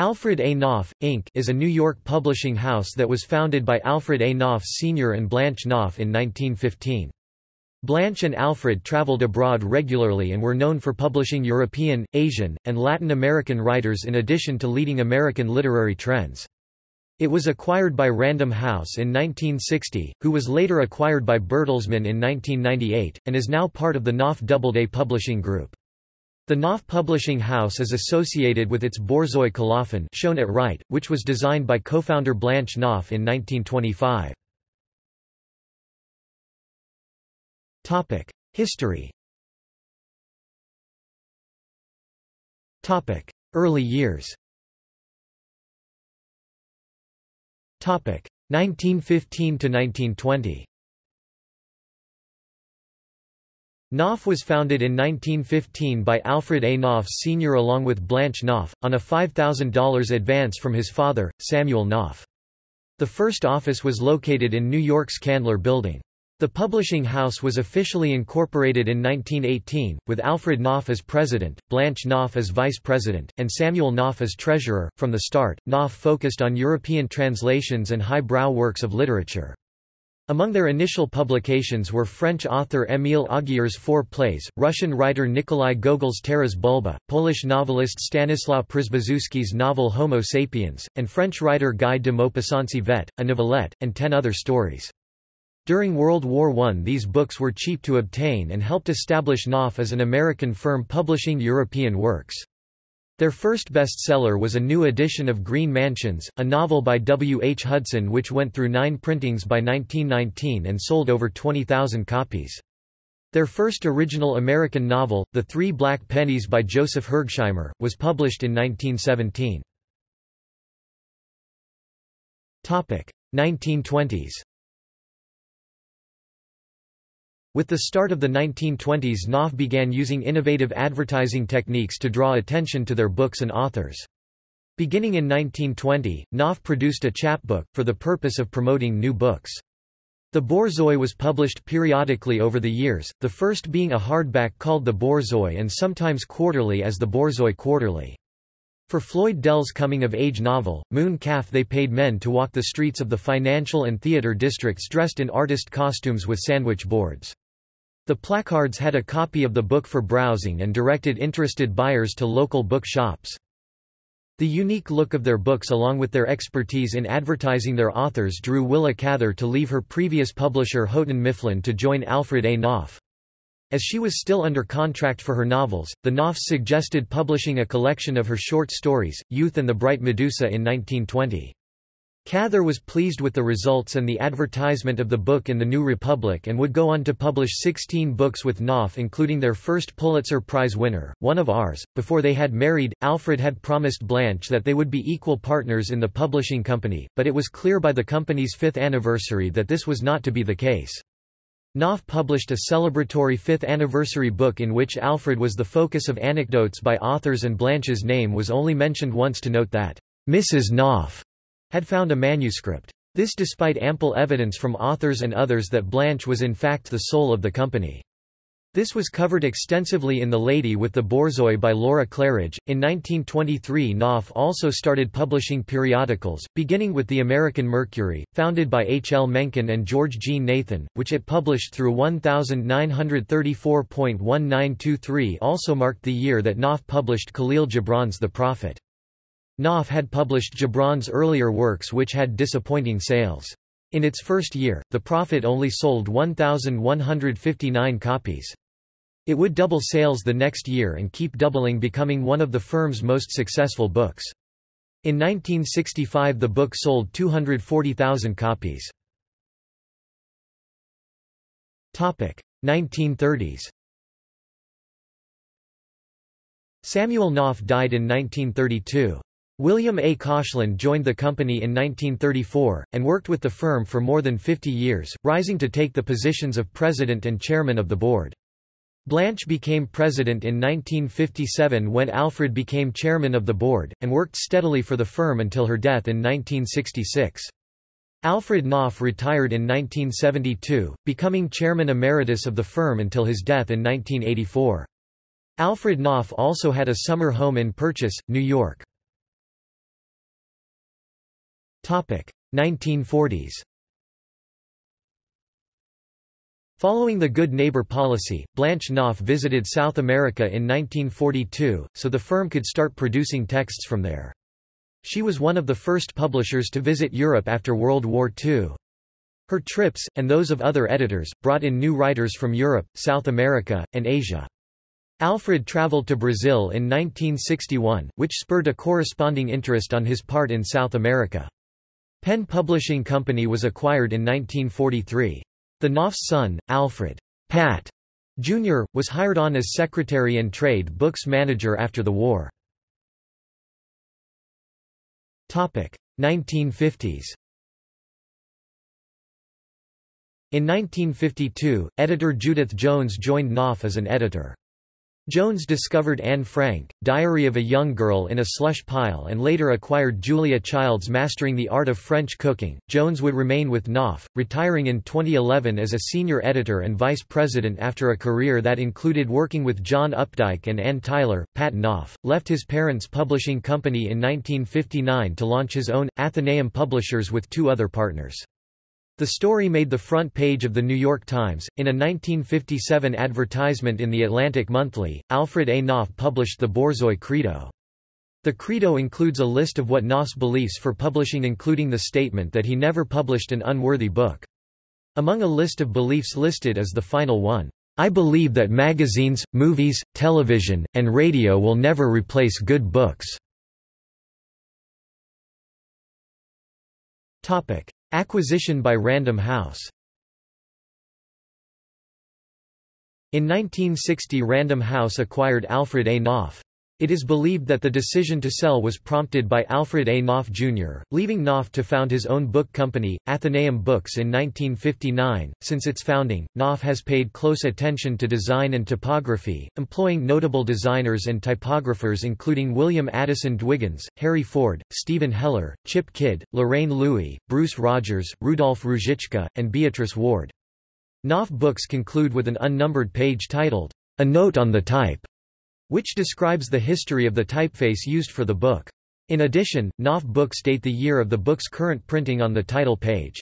Alfred A. Knopf, Inc. is a New York publishing house that was founded by Alfred A. Knopf Sr. and Blanche Knopf in 1915. Blanche and Alfred traveled abroad regularly and were known for publishing European, Asian, and Latin American writers in addition to leading American literary trends. It was acquired by Random House in 1960, who was later acquired by Bertelsmann in 1998, and is now part of the Knopf Doubleday Publishing Group. The Knopf Publishing House is associated with its Borzoi Colophon shown at right, which was designed by co-founder Blanche Knopf in 1925. History. Early years. 1915 to 1920 Knopf was founded in 1915 by Alfred A. Knopf Sr. along with Blanche Knopf, on a $5,000 advance from his father, Samuel Knopf. The first office was located in New York's Candler Building. The publishing house was officially incorporated in 1918, with Alfred Knopf as president, Blanche Knopf as vice president, and Samuel Knopf as treasurer. From the start, Knopf focused on European translations and high-brow works of literature. Among their initial publications were French author Émile Augier's four plays, Russian writer Nikolai Gogol's Taras Bulba, Polish novelist Stanislaw Przybyszewski's novel Homo sapiens, and French writer Guy de Maupassant's Yvette, a novelette, and ten other stories. During World War I these books were cheap to obtain and helped establish Knopf as an American firm publishing European works. Their first bestseller was a new edition of Green Mansions, a novel by W. H. Hudson which went through nine printings by 1919 and sold over 20,000 copies. Their first original American novel, The Three Black Pennies by Joseph Hergesheimer, was published in 1917. 1920s with the start of the 1920s Knopf began using innovative advertising techniques to draw attention to their books and authors. Beginning in 1920, Knopf produced a chapbook, for the purpose of promoting new books. The Borzoi was published periodically over the years, the first being a hardback called the Borzoi and sometimes quarterly as the Borzoi Quarterly. For Floyd Dell's coming-of-age novel, Moon Calf they paid men to walk the streets of the financial and theater districts dressed in artist costumes with sandwich boards. The placards had a copy of the book for browsing and directed interested buyers to local book shops. The unique look of their books along with their expertise in advertising their authors drew Willa Cather to leave her previous publisher Houghton Mifflin to join Alfred A. Knopf. As she was still under contract for her novels, the Knopfs suggested publishing a collection of her short stories, Youth and the Bright Medusa in 1920. Cather was pleased with the results and the advertisement of the book in the New Republic and would go on to publish 16 books with Knopf including their first Pulitzer Prize winner, One of Ours. Before they had married, Alfred had promised Blanche that they would be equal partners in the publishing company, but it was clear by the company's fifth anniversary that this was not to be the case. Knopf published a celebratory fifth anniversary book in which Alfred was the focus of anecdotes by authors and Blanche's name was only mentioned once to note that, Mrs. Knopf had found a manuscript. This despite ample evidence from authors and others that Blanche was in fact the soul of the company. This was covered extensively in The Lady with the Borzoi by Laura Claridge. In 1923, Knopf also started publishing periodicals, beginning with The American Mercury, founded by H. L. Mencken and George G. Nathan, which it published through 1934.1923 also marked the year that Knopf published Khalil Gibran's The Prophet. Knopf had published Gibran's earlier works which had disappointing sales. In its first year, The Prophet only sold 1,159 copies. It would double sales the next year and keep doubling becoming one of the firm's most successful books. In 1965 the book sold 240,000 copies. 1930s Samuel Knopf died in 1932. William A. Koshland joined the company in 1934, and worked with the firm for more than 50 years, rising to take the positions of president and chairman of the board. Blanche became president in 1957 when Alfred became chairman of the board, and worked steadily for the firm until her death in 1966. Alfred Knopf retired in 1972, becoming chairman emeritus of the firm until his death in 1984. Alfred Knopf also had a summer home in Purchase, New York. 1940s Following the Good Neighbor policy, Blanche Knopf visited South America in 1942, so the firm could start producing texts from there. She was one of the first publishers to visit Europe after World War II. Her trips, and those of other editors, brought in new writers from Europe, South America, and Asia. Alfred traveled to Brazil in 1961, which spurred a corresponding interest on his part in South America. Penn Publishing Company was acquired in 1943. The Knopf's son, Alfred Pat Jr., was hired on as secretary and trade books manager after the war. 1950s In 1952, editor Judith Jones joined Knopf as an editor. Jones discovered Anne Frank, Diary of a Young Girl in a Slush Pile and later acquired Julia Child's Mastering the Art of French Cooking. Jones would remain with Knopf, retiring in 2011 as a senior editor and vice president after a career that included working with John Updike and Anne Tyler. Pat Knopf left his parents' publishing company in 1959 to launch his own, Atheneum Publishers with two other partners. The story made the front page of The New York Times. In a 1957 advertisement in The Atlantic Monthly, Alfred A. Knopf published the Borzoi Credo. The Credo includes a list of what Knopf's beliefs for publishing including the statement that he never published an unworthy book. Among a list of beliefs listed is the final one. I believe that magazines, movies, television, and radio will never replace good books. Acquisition by Random House In 1960 Random House acquired Alfred A. Knopf. It is believed that the decision to sell was prompted by Alfred A. Knopf Jr., leaving Knopf to found his own book company, Atheneum Books in 1959. Since its founding, Knopf has paid close attention to design and typography, employing notable designers and typographers including William Addison Dwiggins, Harry Ford, Stephen Heller, Chip Kidd, Lorraine Louie, Bruce Rogers, Rudolf Ruzicka, and Beatrice Warde. Knopf books conclude with an unnumbered page titled, A Note on the Type which describes the history of the typeface used for the book. In addition, Knopf books date the year of the book's current printing on the title page.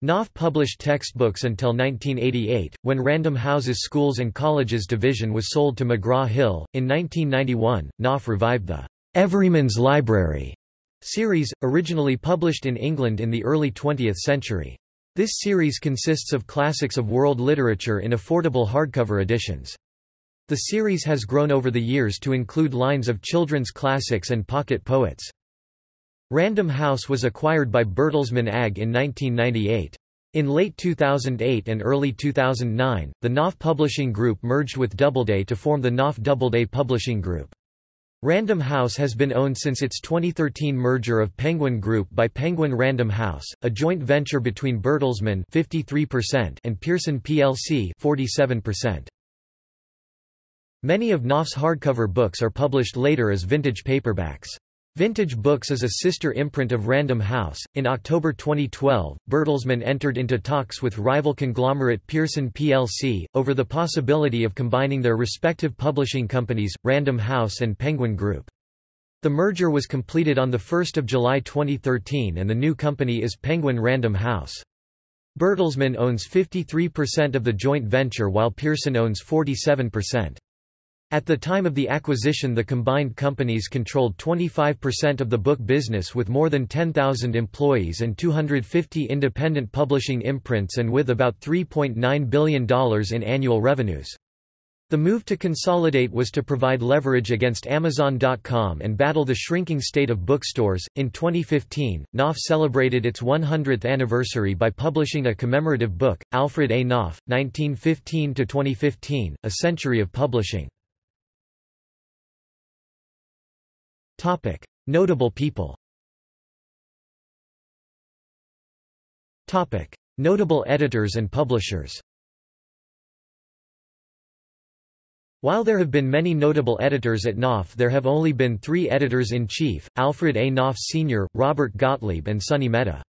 Knopf published textbooks until 1988, when Random House's Schools and Colleges division was sold to McGraw-Hill. In 1991, Knopf revived the Everyman's Library series, originally published in England in the early 20th century. This series consists of classics of world literature in affordable hardcover editions. The series has grown over the years to include lines of children's classics and pocket poets. Random House was acquired by Bertelsmann AG in 1998. In late 2008 and early 2009, the Knopf Publishing Group merged with Doubleday to form the Knopf Doubleday Publishing Group. Random House has been owned since its 2013 merger of Penguin Group by Penguin Random House, a joint venture between Bertelsmann 53% and Pearson plc 47%. Many of Knopf's hardcover books are published later as vintage paperbacks. Vintage Books is a sister imprint of Random House. In October 2012, Bertelsmann entered into talks with rival conglomerate Pearson plc over the possibility of combining their respective publishing companies, Random House and Penguin Group. The merger was completed on 1 July 2013 and the new company is Penguin Random House. Bertelsmann owns 53% of the joint venture while Pearson owns 47%. At the time of the acquisition the combined companies controlled 25% of the book business with more than 10,000 employees and 250 independent publishing imprints and with about $3.9 billion in annual revenues. The move to consolidate was to provide leverage against Amazon.com and battle the shrinking state of bookstores. In 2015, Knopf celebrated its 100th anniversary by publishing a commemorative book, Alfred A. Knopf, 1915 to 2015: A Century of Publishing. Topic: Notable people. Topic: Notable editors and publishers. While there have been many notable editors at Knopf there have only been three editors-in-chief, Alfred A. Knopf Sr., Robert Gottlieb and Sonny Mehta.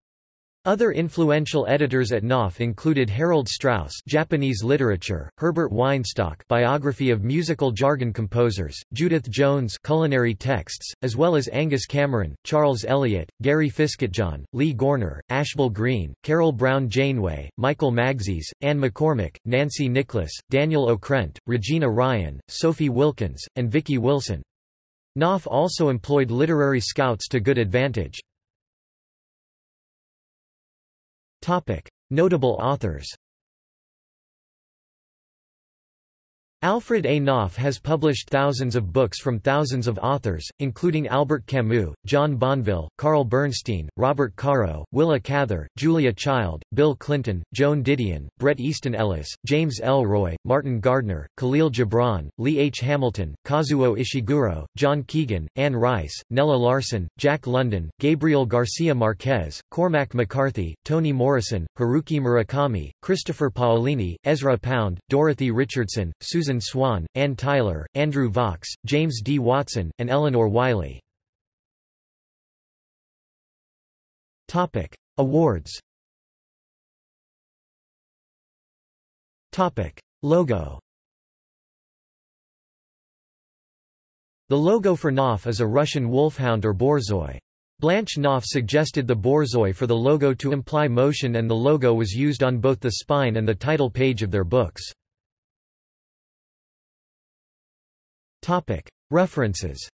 Other influential editors at Knopf included Harold Strauss Japanese literature, Herbert Weinstock biography of musical jargon composers, Judith Jones culinary texts, as well as Angus Cameron, Charles Eliot, Gary Fisketjon, Lee Goerner, Ashbel Green, Carol Brown Janeway, Michael Magzis, Anne McCormick, Nancy Nicholas, Daniel Okrent, Regina Ryan, Sophie Wilkins, and Vicki Wilson. Knopf also employed literary scouts to good advantage. Notable authors Alfred A. Knopf has published thousands of books from thousands of authors, including Albert Camus, John Banville, Carl Bernstein, Robert Caro, Willa Cather, Julia Child, Bill Clinton, Joan Didion, Bret Easton Ellis, James Ellroy, Martin Gardner, Khalil Gibran, Lee H. Hamilton, Kazuo Ishiguro, John Keegan, Anne Rice, Nella Larsen, Jack London, Gabriel Garcia Marquez, Cormac McCarthy, Toni Morrison, Haruki Murakami, Christopher Paolini, Ezra Pound, Dorothy Richardson, Susan Susan Swan, Anne Tyler, Andrew Vachss, James D. Watson, and Elinor Wylie. Awards Logo The logo for Knopf is a Russian wolfhound or borzoi. Blanche Knopf suggested the borzoi for the logo to imply motion and the logo was used on both the spine and the title page of their books. References.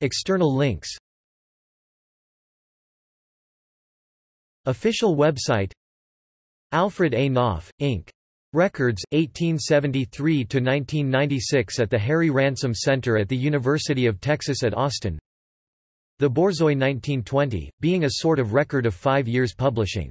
External links. Official website. Alfred A. Knopf, Inc. Records, 1873–1996 at the Harry Ransom Center at the University of Texas at Austin. The Borzoi 1920, being a sort of record of five years publishing